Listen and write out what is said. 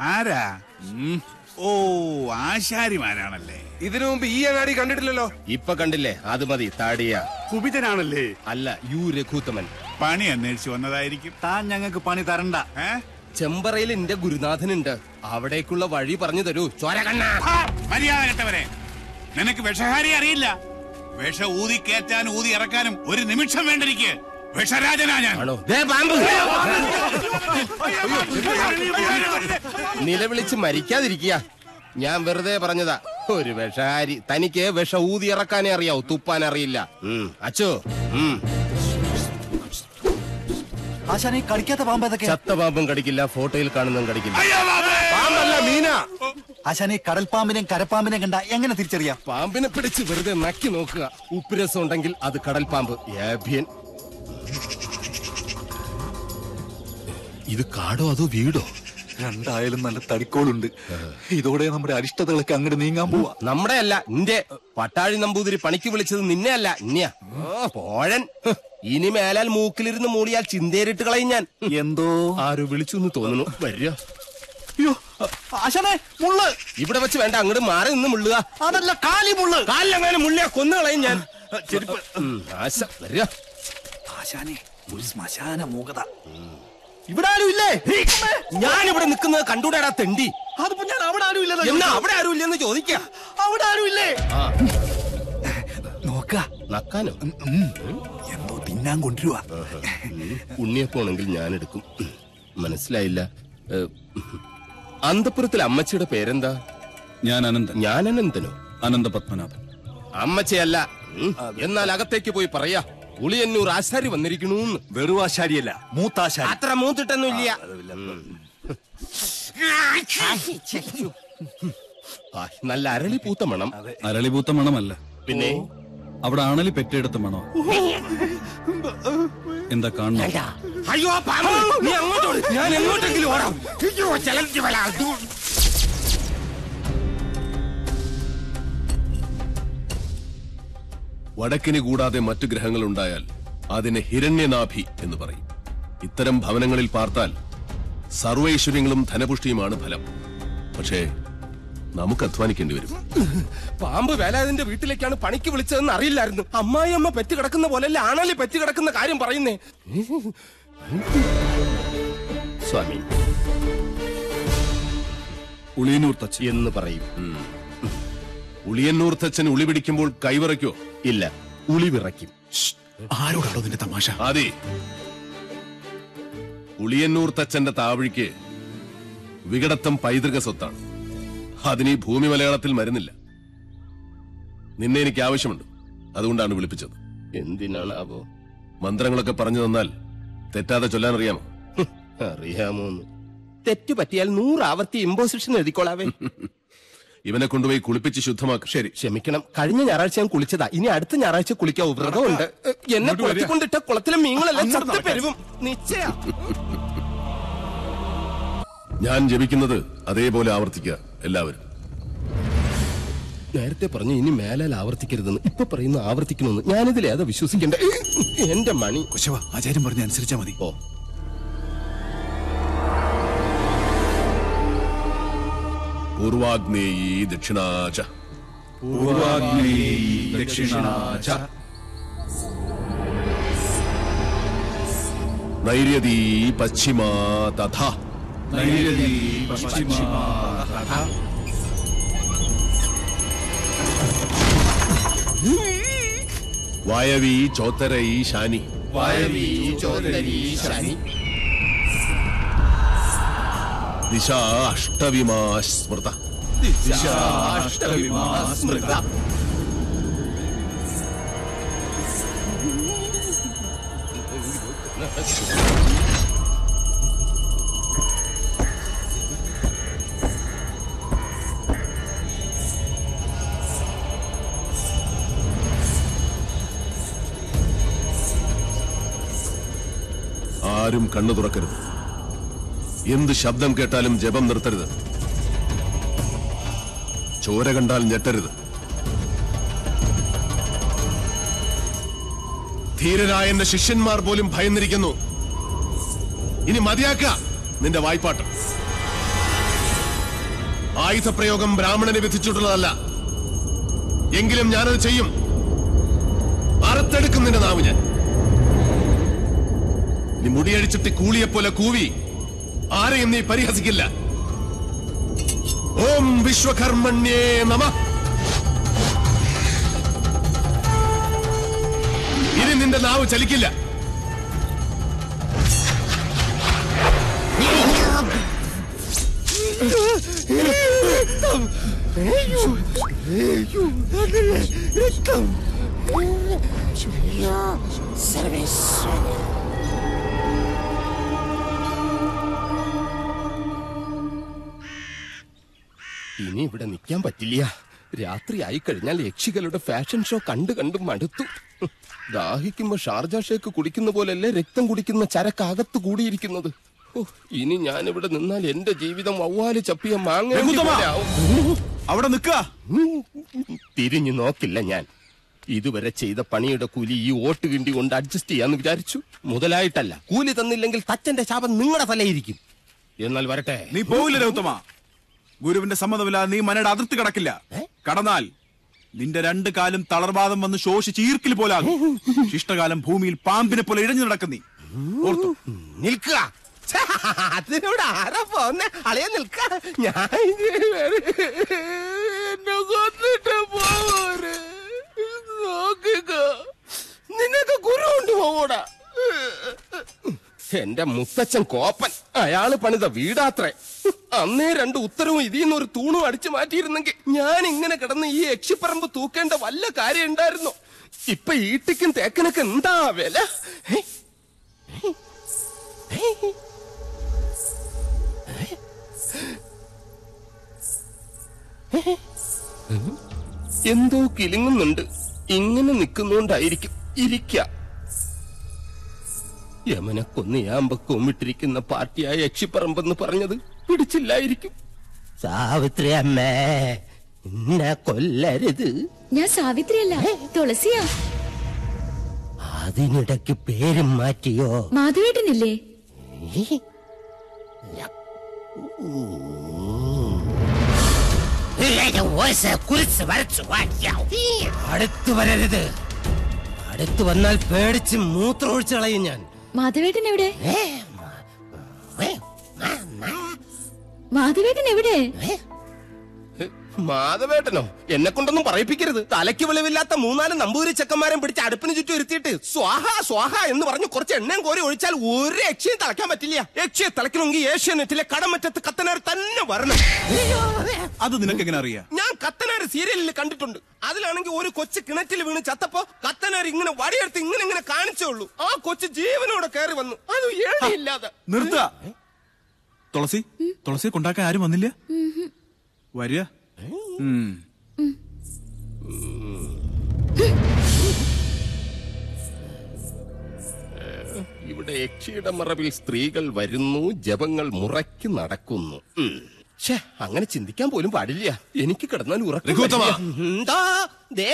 ആരാ? ഓ ആശാരിമാരാണല്ലേ. ഇതിനു മുമ്പ് ഈ അങ്ങാടി കണ്ടിട്ടില്ലല്ലോ. ഇപ്പൊ കണ്ടില്ലേ? അത് മതി താടിയ. കുപിതനാണല്ലേ. അല്ല യു രഘുത്തമൻ. പണി അന്വേഷിച്ചു വന്നതായിരിക്കും. താൻ ഞങ്ങൾക്ക് പണി തരണ്ട. ഏ? ചെമ്പറയിൽ എന്റെ ഗുരുനാഥനുണ്ട്. അവിടേക്കുള്ള വഴി പറഞ്ഞു തരൂ. ചോരകണ്ണ കണ്ണ. മര്യാദ കെട്ടവരെ നിനക്ക് വിഷഹാരി അറിയില്ല. വിഷ ഊതി കയറ്റാനും ഊതി ഇറക്കാനും ഒരു നിമിഷം വേണ്ടിരിക്കെ വിഷരാജനാ ഞാൻ. ദേ പാമ്പ്. നിലവിളിച്ച് മരിക്കാതിരിക്കുക. ഞാൻ വെറുതെ പറഞ്ഞതാ ഒരു വിഷഹാരി തനിക്ക് വിഷ ഊതി ഇറക്കാനേ അറിയാവൂ തുപ്പാൻ അറിയില്ല. അച്ചോ. ആശാനെ കളിക്കാത്ത പാമ്പ് ഏതൊക്കെ ചത്ത പാമ്പും കടിക്കില്ല ഫോട്ടോയിൽ കാണുന്നതും കടിക്കില്ല. ആശാനെ കടൽപ്പാമ്പിനെയും കരപ്പാമ്പിനെയും കണ്ട എങ്ങനെ തിരിച്ചറിയാം? പാമ്പിനെ പിടിച്ച് വെറുതെ നക്കി നോക്കുക. ഉപ്പുരസം ഉണ്ടെങ്കിൽ അത് കടൽ പാമ്പ് ഏഭ്യൻ ഇത് കാടോ അതോ വീടോ? രണ്ടായാലും നല്ല തടിക്കോളുണ്ട്. ഇതോടെ നമ്മുടെ അരിഷ്ടതകളൊക്കെ അങ്ങോട്ട് നീങ്ങാൻ പോവാ. നമ്മുടെ അല്ല നിന്റെ പട്ടാഴി നമ്പൂതിരി പണിക്ക് വിളിച്ചത് നിന്നെ അല്ല ഇന്നയാ പോഴൻ. ഇനി മേലാൽ മൂക്കിലിരുന്ന് മൂളിയാൽ ചിന്തേരിട്ട് കളയും ഞാൻ. എന്തോ? ആരോ വിളിച്ചു എന്ന് തോന്നുന്നു. വരിക. അയ്യോ ആശാനെ മുള്ള്. ഇവിടെ വെച്ച് വേണ്ട അങ്ങോട്ട് മാറി നിന്ന് മുള്ളുക. അതല്ല കാലി മുള്ള്. കാലിലെങ്ങനെ മുള്ളിയാ കൊന്നു കളയും ഞാൻ. ചെരുപ്പ്. ആശ വരിക. ആശാനെ ഒരു ശ്മശാന മൂകത. ഇവിടെ ആരും ഇല്ലേ? ഞാൻ ഇവിടെ നിൽക്കുന്നത് കണ്ടൂടാടാ തെണ്ടി. അതിപ്പോ ഞാൻ അവിടെ ആരും ഇല്ലെന്ന് എന്നാ അവിടെ ആരും ഇല്ലെന്ന് ചോദിക്ക. അവിടെ ആരും ഇല്ലേ? നോക്ക. നക്കാനോ? എന്തോ തിന്നാൻ കൊണ്ടുവരുവാ. ഉണ്ണിയപ്പോണെങ്കിൽ ഞാൻ എടുക്കും. മനസ്സിലായില്ല. ഏ, അന്തപുരത്തിൽ അമ്മച്ചിയുടെ പേരെന്താ? ഞാൻ അനന്ത ഞാൻ അനന്തനോ? അനന്ത പത്മനാഭൻ. അമ്മച്ചയല്ല. എന്നാൽ അകത്തേക്ക് പോയി പറയാ. ഉളിയന്നൂർ ആശാരി വന്നിരിക്കുന്നു വെറു ആശാരിയല്ല മൂത്താശാരി. അത്ര മൂത്തിട്ടൊന്നും ഇല്ല നല്ല അരളി പൂത്ത മണം. അരളി പൂത്ത മണമല്ല. പിന്നെ? അവിടെ ആണലി പെറ്റെടുത്ത മണോ എന്താ കാണണം? അയ്യോ പാമ്പ്. നീ അങ്ങോട്ട് ഓട്. ഞാൻ എങ്ങോട്ടെങ്കിലും ഓടാം. അയ്യോ ചലഞ്ച് വല വടക്കിന് കൂടാതെ മറ്റു ഗ്രഹങ്ങൾ ഉണ്ടായാൽ അതിനെ ഹിരണ്യനാഭി എന്ന് പറയും. ഇത്തരം ഭവനങ്ങളിൽ പാർത്താൽ സർവൈശ്വര്യങ്ങളും ധനപുഷ്ടിയുമാണ് ഫലം. പക്ഷേ നമുക്ക് അധ്വാനിക്കേണ്ടി വരും. പാമ്പ് വേലാതിന്റെ വീട്ടിലേക്കാണ് പണിക്ക് വിളിച്ചതെന്ന് അറിയില്ലായിരുന്നു. അമ്മായി അമ്മ പെറ്റ് കിടക്കുന്ന പോലെയല്ല ആണല്ലേ പെറ്റ് കിടക്കുന്ന കാര്യം പറയുന്നേ? സ്വാമി. ഉളിയന്നൂർ തച്ച് എന്ന് പറയും. ഉളിയന്നൂർ തച്ചൻ ഉളി പിടിക്കുമ്പോൾ കൈവിറയ്ക്കോ ഇല്ല. ഉളി വിറയ്ക്കും. ആരോടാണോ നിന്റെ തമാശ? അതെ ഉളിയന്നൂർ തച്ചന്റെ താവഴിക്ക് വികടത്തം പൈതൃക സ്വത്താണ്. അതിന് ഭൂമി മലയാളത്തിൽ മരുന്നില്ല. നിന്നെ എനിക്ക് ആവശ്യമുണ്ട് അതുകൊണ്ടാണ് വിളിപ്പിച്ചത്. എന്തിനാണാവോ? മന്ത്രങ്ങളൊക്കെ പറഞ്ഞു തന്നാൽ തെറ്റാതെ ചൊല്ലാൻ അറിയാമോ? അറിയാമോ തെറ്റു പറ്റിയാൽ നൂറ് ആവർത്തി ഇമ്പോസിഷൻ എഴുതിക്കോളാവേ. ഇവനെ കൊണ്ടുപോയി കുളിപ്പിച്ച് ശുദ്ധമാക്കും. ശരി ക്ഷമിക്കണം. കഴിഞ്ഞ ഞായറാഴ്ച ഞാൻ കുളിച്ചതാ. ഇനി അടുത്ത ഞായറാഴ്ച കുളിക്കാൻ വ്രതമുണ്ട്. എന്നെ കുളത്തിക്കൊണ്ടിട്ട കുളത്തിലെ മീങ്ങളെല്ലാം ചത്ത് പെരുവും നിശ്ചയ. ഞാൻ ജപിക്കുന്നത് അതേപോലെ ആവർത്തിക്കുക എല്ലാവരും. നേരത്തെ പറഞ്ഞു ഇനി മേലാൽ ആവർത്തിക്കരുതെന്ന്. ഇപ്പൊ പറയുന്നു ആവർത്തിക്കണമെന്ന് ഞാനിതിൽ ഏതാ വിശ്വസിക്കണ്ടേ. എന്റെ മണി. കുശവ ആചാര്യം പറഞ്ഞ അനുസരിച്ചാ മതി. ഓ. പൂർവാഗ്നേയീ ദക്ഷിണാച. പൂർവാഗ്നേയീ ദക്ഷിണാച. നൈര്യതീ പശ്ചിമാ തഥാ നൈര്യദീ പശ്ചിമാ തഥാ వాయవి చోతర ఈశాని వాయవి చోదరి ఈశాని దిశ అష్టవిమా స్మృత దిశాష్టవిమా స్మృత ആരും കണ്ണു തുറക്കരുത്. എന്ത് ശബ്ദം കേട്ടാലും ജപം നിർത്തരുത്. ചോര കണ്ടാൽ ഞെട്ടരുത്. ധീരരായ എന്റെ ശിഷ്യന്മാർ പോലും ഭയന്നിരിക്കുന്നു. ഇനി മതിയാക്ക നിന്റെ വായ്പാട്ട്. ആയുധപ്രയോഗം ബ്രാഹ്മണനെ വിധിച്ചിട്ടുള്ളതല്ല. എങ്കിലും ഞാനത് ചെയ്യും. അറുത്തെടുക്കും നിന്റെ നാവ് ഞാൻ. നീ മുടിയഴിച്ചിട്ട് കൂളിയെപ്പോലെ കൂവി ആരെയും നീ പരിഹസിക്കില്ല ഓം വിശ്വകർമ്മണ്യേ നമ ഇനി നിന്റെ നാവ് ചലിക്കില്ല ഇനി ഇവിടെ നിൽക്കാൻ പറ്റില്ല. രാത്രി ആയി കഴിഞ്ഞാൽ യക്ഷികളുടെ ഫാഷൻ ഷോ കണ്ടു കണ്ടു മടുത്തു. ദാഹിക്കുമ്പോ ഷാർജ ഷേക്ക് കുടിക്കുന്ന പോലല്ലേ രക്തം കുടിക്കുന്ന ചരക്കകത്ത് കൂടിയിരിക്കുന്നത്. ഓ, ഇനി ഞാൻ ഇവിടെ നിന്നാൽ എന്റെ ജീവിതം വവ്വാൽ ചപ്പിയ മാങ്ങ അവിടെ നിൽക്കുക. തിരിഞ്ഞു നോക്കില്ല ഞാൻ. ഇതുവരെ ചെയ്ത പണിയുടെ കൂലി ഈ ഓട്ട് കിണ്ടി കൊണ്ട് അഡ്ജസ്റ്റ് ചെയ്യാന്ന് വിചാരിച്ചു. മുതലായിട്ടല്ല കൂലി തന്നില്ലെങ്കിൽ തച്ചന്റെ ശാപം നിങ്ങളുടെ തലയിരിക്കും എന്നാൽ വരട്ടെ. നീ പോവില്ല രൗത്തമ ഗുരുവിന്റെ സമ്മതമില്ലാതെ നീ മനയുടെ അതിർത്തി കടക്കില്ല. കടന്നാൽ നിന്റെ രണ്ട് കാലും തളർവാദം വന്ന് ശോഷിച്ച് ഈർക്കിൽ പോലാകും. ശിഷ്ടകാലം ഭൂമിയിൽ പാമ്പിനെ പോലെ ഇഴഞ്ഞു നടക്കും നീ ഓർത്തു. നിൽക്കുക. അതിനോട് ആരാ പോന്നെ? അളിയ നിൽക്ക. ഞാൻ എന്നെ കൊന്നിട്ട് പോവര് നോക്കുക. നിനക്ക് ഗുരു കൊണ്ട് എന്റെ മുത്തച്ഛൻ കോപ്പൻ. അയാൾ പണിത വീടാത്രേ. അന്നേ രണ്ട് ഉത്തരവും ഇതിൽ നിന്ന് ഒരു തൂണും അടിച്ചു മാറ്റിയിരുന്നെങ്കിൽ ഞാൻ ഇങ്ങനെ കിടന്ന് ഈ യക്ഷിപ്പറമ്പ് തൂക്കേണ്ട വല്ല കാര്യം ഉണ്ടായിരുന്നോ. ഇപ്പൊ ഈട്ടിക്കും തേക്കനൊക്കെ എന്താ വില? എന്തോ കിലുങ്ങുന്നുണ്ട്. ഇങ്ങനെ നിൽക്കുന്നോണ്ടായിരിക്കും ഇരിക്ക. യമനെ കൊന്നിയാമ്പക്കവും ഇട്ടിരിക്കുന്ന പാർട്ടിയായ യക്ഷിപ്പറമ്പെന്ന് പറഞ്ഞത് പിടിച്ചില്ലായിരിക്കും. സാവിത്രി അമ്മേ എന്നെ കൊല്ലരുത്. ഞാൻ സാവിത്രിയല്ല തുളസിയാ. അതിനിടയ്ക്ക് പേരും മാറ്റിയോ? മാധവേട്ടനില്ലേ? അടുത്തു വരരുത്. അടുത്തു വന്നാൽ പേടിച്ച് മൂത്രമൊഴിച്ച് കളയും ഞാൻ. മാധവേട്ടൻ എവിടെ? മാധവേട്ടൻ എവിടെ? മാധവേട്ടനോ? എന്നെ കൊണ്ടൊന്നും പറയിപ്പിക്കരുത്. തലയ്ക്ക് വെളിവില്ലാത്ത മൂന്നാൽ നമ്പൂരി ചെക്കന്മാരെ പിടിച്ച് അടുപ്പിന് ചുറ്റും ഇരുത്തിയിട്ട് സ്വാഹ സ്വാഹ എന്ന് പറഞ്ഞു കുറച്ച് എണ്ണയും കോരി ഒഴിച്ചാൽ ഒരു യക്ഷയും തളയ്ക്കാൻ പറ്റില്ല. യക്ഷയെ തളയ്ക്കണമെങ്കിൽ ഏഷ്യാനെറ്റിലെ കടമറ്റത്ത് കത്തനാർ തന്നെ വരണം. അത്. നിനക്ക് എങ്ങനെ അറിയാം? ഞാൻ കത്തനാർ സീരിയലിൽ കണ്ടിട്ടുണ്ട്. അതിലാണെങ്കിൽ ഒരു കൊച്ചു കിണറ്റിൽ വീണ് ചത്തപ്പോ കത്തനാർ ഇങ്ങനെ വടിയെടുത്ത് ഇങ്ങനെ ഇങ്ങനെ കാണിച്ചേ ഉള്ളൂ. ആ കൊച്ചു ജീവനോടെ കയറി വന്നു. അത് ഏഴില്ലാതെ നിർത്ത. തുളസി തുളസി കൊണ്ടാക്കാൻ ആരും വന്നില്ല? വരിക. ഇവിടെ യക്ഷിയുടെ മറവിൽ സ്ത്രീകൾ വരുന്നു ജപങ്ങൾ മുറയ്ക്ക് നടക്കുന്നു. അങ്ങനെ ചിന്തിക്കാൻ പോലും പാടില്ല എനിക്ക് കിടന്നാൽ ഉറക്കം. വരില്ല. എന്താ ദേ